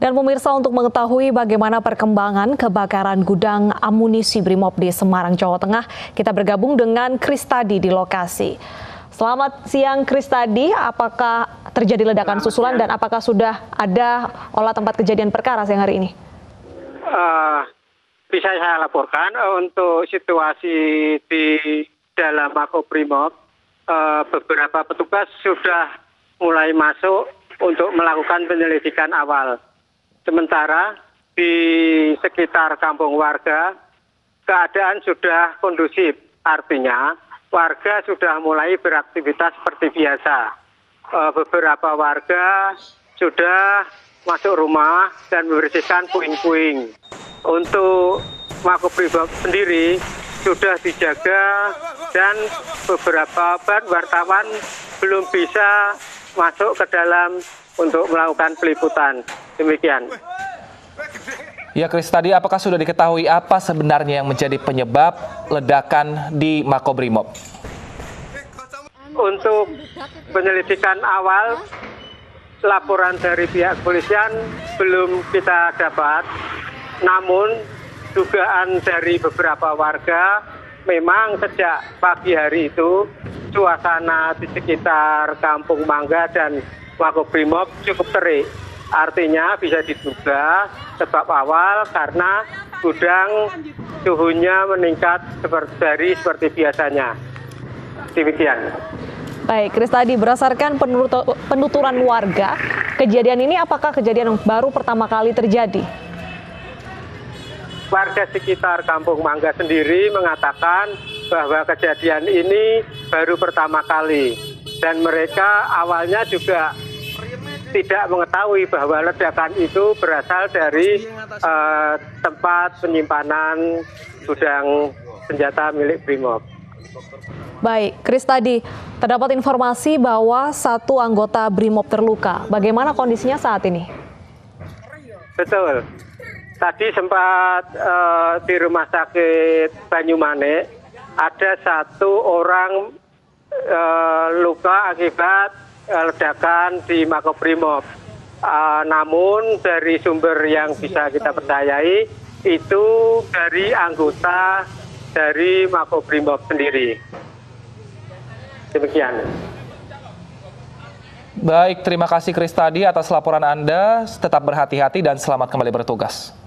Dan pemirsa untuk mengetahui bagaimana perkembangan kebakaran gudang amunisi Brimob di Semarang, Jawa Tengah, kita bergabung dengan Kristadi di lokasi. Selamat siang Kristadi, apakah terjadi ledakan susulan dan apakah sudah ada olah tempat kejadian perkara siang hari ini? Uh, bisa saya laporkan uh, untuk situasi di dalam Makobrimob, uh, beberapa petugas sudah mulai masuk untuk melakukan penyelidikan awal sementara di sekitar kampung warga keadaan sudah kondusif. Artinya warga sudah mulai beraktivitas seperti biasa. Eh, beberapa warga sudah masuk rumah dan membersihkan puing-puing. Untuk Makobrimob sendiri sudah dijaga dan beberapa wartawan belum bisa masuk ke dalam untuk melakukan peliputan. Demikian. Ya Kris, tadi apakah sudah diketahui apa sebenarnya yang menjadi penyebab ledakan di Makobrimob? Untuk penyelidikan awal, laporan dari pihak kepolisian belum kita dapat. Namun dugaan dari beberapa warga memang sejak pagi hari itu suasana di sekitar Kampung Mangga dan Makobrimob cukup terik artinya bisa diduga sebab awal karena gudang suhunya meningkat seperti dari seperti biasanya. Demikian. Baik, Kris tadi berdasarkan penuturan warga, kejadian ini apakah kejadian yang baru pertama kali terjadi? Warga sekitar Kampung Mangga sendiri mengatakan bahwa kejadian ini baru pertama kali dan mereka awalnya juga tidak mengetahui bahwa ledakan itu berasal dari uh, tempat penyimpanan gudang senjata milik Brimob. Baik, Kris tadi terdapat informasi bahwa satu anggota Brimob terluka. Bagaimana kondisinya saat ini? Betul. Tadi sempat uh, di rumah sakit Banyumane ada satu orang uh, luka akibat Eh, ledakan di Makobrimob. Uh, namun dari sumber yang bisa kita percayai itu dari anggota dari Makobrimob sendiri. Demikian. Baik, terima kasih Kris tadi atas laporan Anda. Tetap berhati-hati dan selamat kembali bertugas.